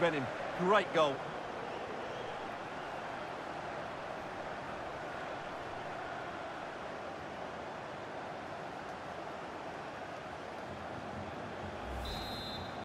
Benin. Great goal.